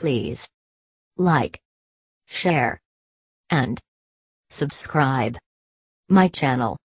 please like, share, and subscribe my channel.